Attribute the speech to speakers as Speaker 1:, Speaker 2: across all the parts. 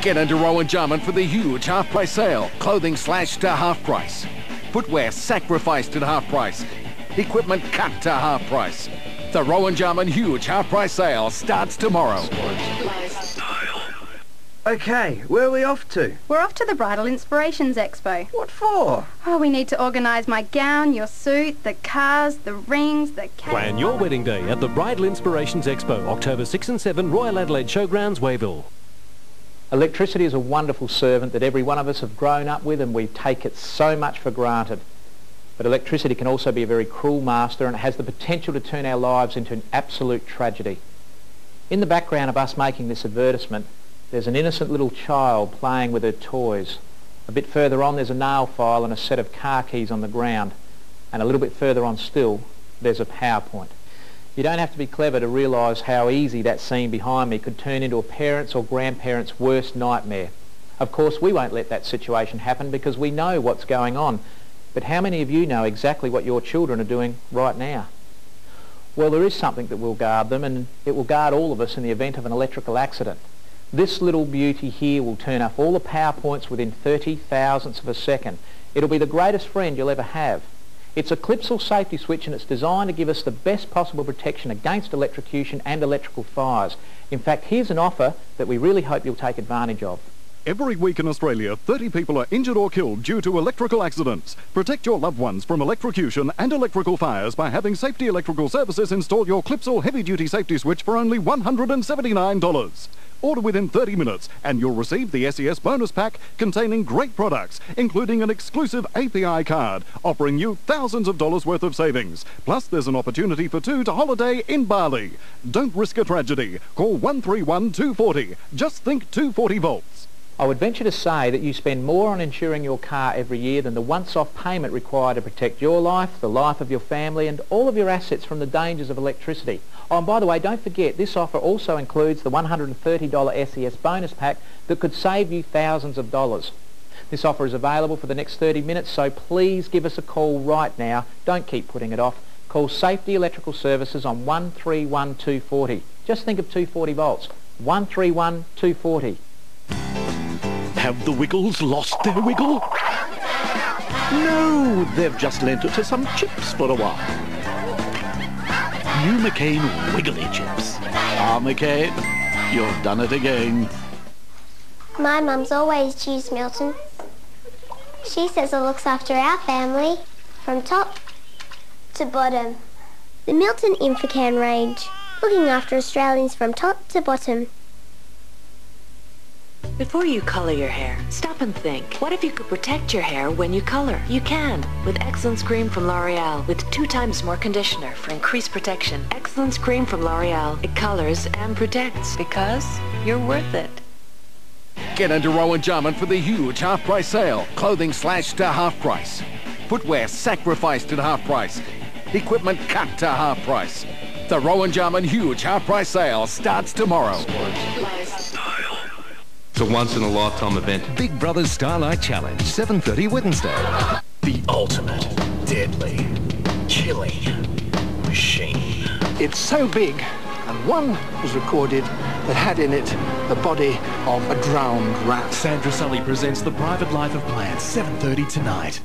Speaker 1: Get into Rowan Jarman for the huge half price sale. Clothing slashed to half price. Footwear sacrificed at half price. Equipment cut to half price. The Rowan Jarman huge half price sale starts tomorrow.
Speaker 2: Okay, where are we off to?
Speaker 3: We're off to the Bridal Inspirations Expo.
Speaker 2: What for?
Speaker 3: Oh, we need to organise my gown, your suit, the cars, the rings, the cake.
Speaker 4: Plan your wedding day at the Bridal Inspirations Expo, October 6 and 7, Royal Adelaide Showgrounds, Wayville.
Speaker 5: Electricity is a wonderful servant that every one of us have grown up with and we take it so much for granted. But electricity can also be a very cruel master and it has the potential to turn our lives into an absolute tragedy. In the background of us making this advertisement, there's an innocent little child playing with her toys. A bit further on there's a nail file and a set of car keys on the ground. And a little bit further on still, there's a PowerPoint. You don't have to be clever to realise how easy that scene behind me could turn into a parent's or grandparent's worst nightmare. Of course, we won't let that situation happen because we know what's going on. But how many of you know exactly what your children are doing right now? Well, there is something that will guard them, and it will guard all of us in the event of an electrical accident. This little beauty here will turn off all the power points within 30 thousandths of a second. It'll be the greatest friend you'll ever have. It's a Clipsal safety switch and it's designed to give us the best possible protection against electrocution and electrical fires. In fact, here's an offer that we really hope you'll take advantage of.
Speaker 6: Every week in Australia, 30 people are injured or killed due to electrical accidents. Protect your loved ones from electrocution and electrical fires by having Safety Electrical Services install your Clipsal heavy-duty safety switch for only $179. Order within 30 minutes and you'll receive the SES bonus pack containing great products, including an exclusive API card, offering you thousands of dollars worth of savings. Plus, there's an opportunity for two to holiday in Bali. Don't risk a tragedy. Call 131 240. Just think 240 volts.
Speaker 5: I would venture to say that you spend more on insuring your car every year than the once-off payment required to protect your life, the life of your family and all of your assets from the dangers of electricity. Oh, and by the way, don't forget, this offer also includes the $130 SES bonus pack that could save you thousands of dollars. This offer is available for the next 30 minutes, so please give us a call right now. Don't keep putting it off. Call Safety Electrical Services on 131240. Just think of 240 volts. 131240.
Speaker 7: Have the Wiggles lost their wiggle? No, they've just lent it to some chips for a while. New McCain Wiggly Chips. Ah, McCain, you've done it again.
Speaker 8: My mum's always used Milton. She says it looks after our family from top to bottom. The Milton Infocan range, looking after Australians from top to bottom.
Speaker 9: Before you color your hair, stop and think. What if you could protect your hair when you color? You can with Excellence Cream from L'Oreal with two times more conditioner for increased protection. Excellence Cream from L'Oreal. It colors and protects because you're worth it.
Speaker 1: Get into Rowan Jarman for the huge half price sale. Clothing slashed to half price. Footwear sacrificed at half price. Equipment cut to half price. The Rowan Jarman huge half price sale starts tomorrow.
Speaker 10: It's a once-in-a-lifetime event. Big Brother's Starlight Challenge, 7.30 Wednesday.
Speaker 11: The ultimate, deadly, killing machine.
Speaker 12: It's so big, and one was recorded that had in it the body of a drowned rat.
Speaker 13: Sandra Sully presents The Private Life of Plants, 7.30 tonight.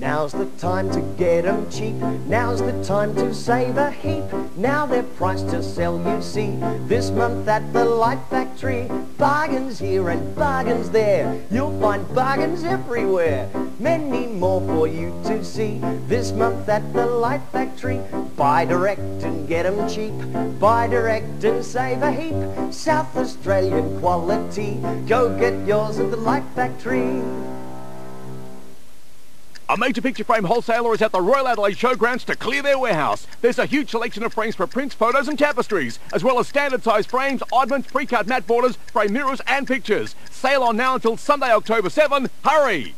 Speaker 14: Now's the time to get 'em cheap. Now's the time to save a heap. Now they're priced to sell, you see. This month at the Light Factory. Bargains here and bargains there. You'll find bargains everywhere. Many more for you to see. This month at the Light Factory. Buy direct and get 'em cheap. Buy direct and save a heap. South Australian quality. Go get yours at the Light Factory.
Speaker 15: A major picture frame wholesaler is at the Royal Adelaide Showgrounds to clear their warehouse. There's a huge selection of frames for prints, photos and tapestries, as well as standard size frames, oddments, pre-cut mat borders, frame mirrors and pictures. Sale on now until Sunday, October 7. Hurry!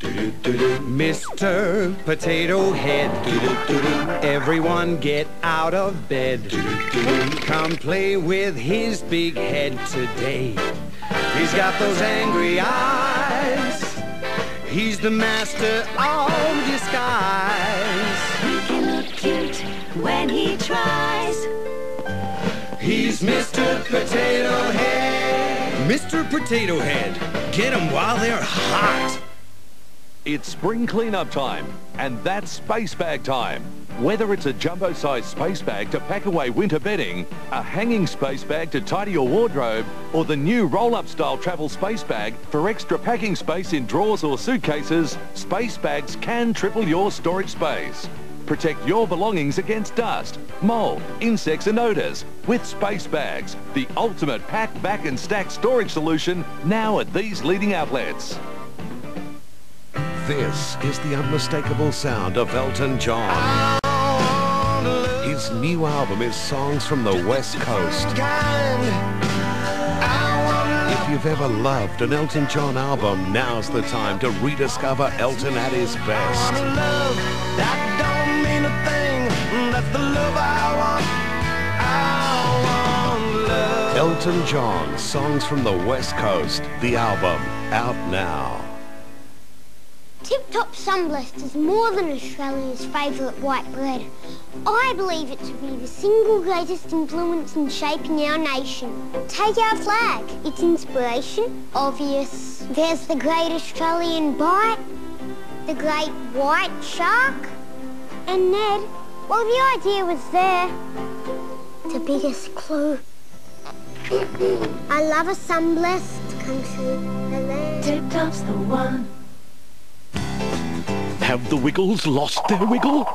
Speaker 16: Mr. Potato Head, everyone get out of bed. Come play with his big head today. He's got those angry eyes. He's the master of disguise.
Speaker 17: He can look cute when he tries.
Speaker 16: He's Mr. Potato Head. Mr. Potato Head. Get Get 'em while they're hot.
Speaker 18: It's spring cleanup time, and that's space bag time. Whether it's a jumbo-sized space bag to pack away winter bedding, a hanging space bag to tidy your wardrobe, or the new roll-up style travel space bag for extra packing space in drawers or suitcases, space bags can triple your storage space. Protect your belongings against dust, mold, insects and odours with space bags, the ultimate pack, back and stack storage solution now at these leading outlets.
Speaker 19: This is the unmistakable sound of Elton John. His new album is Songs from the West Coast. If you've ever loved an Elton John album, now's the time to rediscover Elton at his best. Elton John, Songs from the West Coast, the album, out now.
Speaker 8: Tip Top Sunblest is more than Australia's favourite white bread. I believe it to be the single greatest influence in shaping our nation. Take our flag. Its inspiration, obvious. There's the great Australian bite, the great white shark, and Ned, well, the idea was there. The biggest clue. I love a sun-blessed country.
Speaker 17: Tip Top's the one.
Speaker 7: Have the Wiggles lost their wiggle?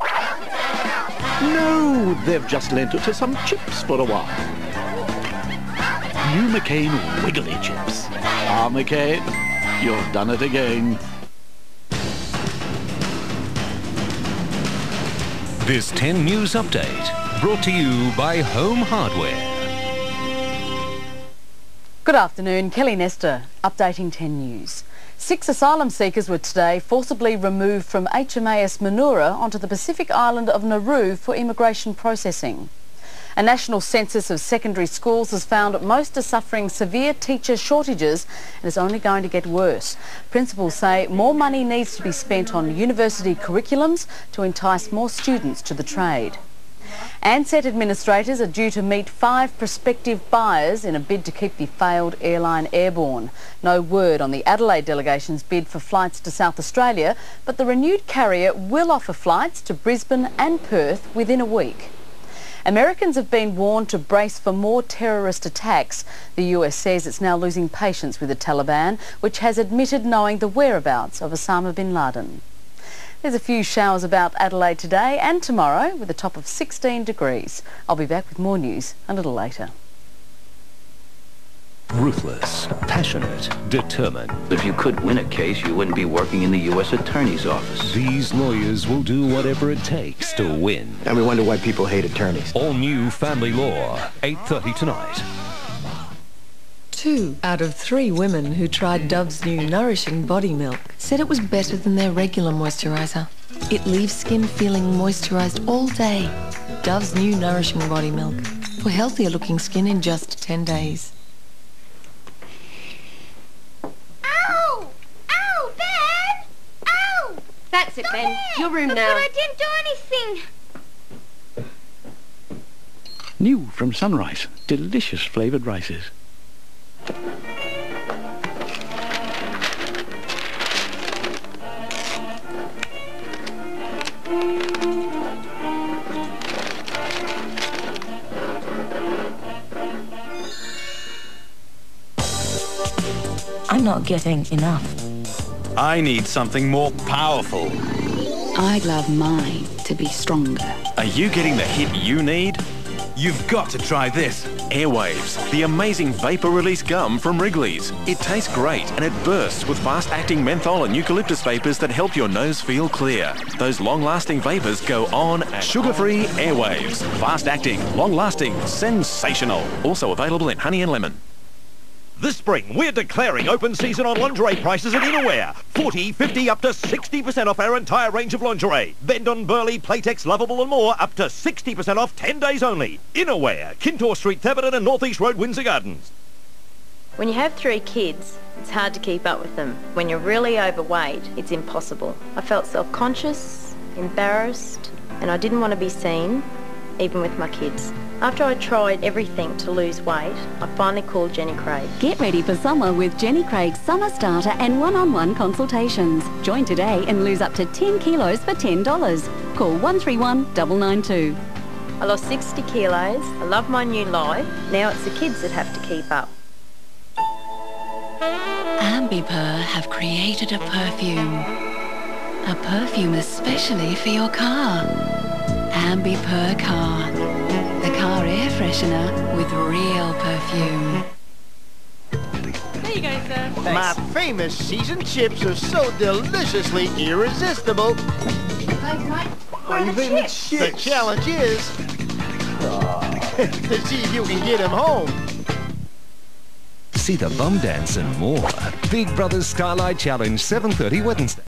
Speaker 7: No, they've just lent it to some chips for a while. New McCain Wiggly Chips. Ah, McCain, you've done it again.
Speaker 10: This 10 News Update, brought to you by Home Hardware.
Speaker 20: Good afternoon, Kelly Nestor, updating 10 News. Six asylum seekers were today forcibly removed from HMAS Manoora onto the Pacific island of Nauru for immigration processing. A national census of secondary schools has found most are suffering severe teacher shortages and is only going to get worse. Principals say more money needs to be spent on university curriculums to entice more students to the trade. Ansett administrators are due to meet five prospective buyers in a bid to keep the failed airline airborne. No word on the Adelaide delegation's bid for flights to South Australia, but the renewed carrier will offer flights to Brisbane and Perth within a week. Americans have been warned to brace for more terrorist attacks. The US says it's now losing patience with the Taliban, which has admitted knowing the whereabouts of Osama bin Laden. There's a few showers about Adelaide today and tomorrow with a top of 16 degrees. I'll be back with more news a little later.
Speaker 21: Ruthless, passionate, determined.
Speaker 22: If you could win a case, you wouldn't be working in the U.S. Attorney's Office.
Speaker 21: These lawyers will do whatever it takes to win.
Speaker 23: And we wonder why people hate attorneys.
Speaker 21: All new Family Law, 8.30 tonight.
Speaker 24: Two out of three women who tried Dove's new Nourishing Body Milk said it was better than their regular moisturiser. It leaves skin feeling moisturised all day. Dove's new Nourishing Body Milk for healthier looking skin in just 10 days.
Speaker 8: Ow! Ow, Ben! Ow!
Speaker 3: That's it, Ben. Your room
Speaker 8: Look,
Speaker 3: now.
Speaker 8: But I didn't do anything.
Speaker 7: New from Sunrise, delicious flavoured rices.
Speaker 25: Not getting enough.
Speaker 26: I need something more powerful.
Speaker 27: I'd love mine to be stronger.
Speaker 26: Are you getting the hit you need? You've got to try this. Airwaves, the amazing vapor release gum from Wrigley's. It tastes great and it bursts with fast-acting menthol and eucalyptus vapors that help your nose feel clear. Those long-lasting vapors go on and Sugar-free Airwaves. Fast-acting, long-lasting, sensational. Also available in honey and lemon.
Speaker 28: This spring, we're declaring open season on lingerie prices at Innerwear. 40, 50, up to 60% off our entire range of lingerie. Bendon, Berlei, Playtex, Lovable and more, up to 60% off 10 days only. Innerwear, Kintore Street, Thebarton and North East Road, Windsor Gardens.
Speaker 29: When you have three kids, it's hard to keep up with them. When you're really overweight, it's impossible. I felt self-conscious, embarrassed, and I didn't want to be seen. even with my kids. After I tried everything to lose weight, I finally called Jenny Craig.
Speaker 30: Get ready for summer with Jenny Craig's Summer Starter and one-on-one consultations. Join today and lose up to 10 kilos for $10. Call 131 992.
Speaker 29: I lost 60 kilos. I love my new life. Now it's the kids that have to keep up.
Speaker 25: Ambi Pur have created a perfume. A perfume especially for your car. Ambi Pur Car. The car air freshener with real perfume.
Speaker 31: There you go, sir.
Speaker 16: My famous seasoned chips are so deliciously irresistible.
Speaker 31: Thanks, mate.
Speaker 16: Oh, you've eaten the chips. The challenge is to see if you can get him home.
Speaker 10: See the bum dance and more. Big Brother's Starlight Challenge, 7.30 Wednesday.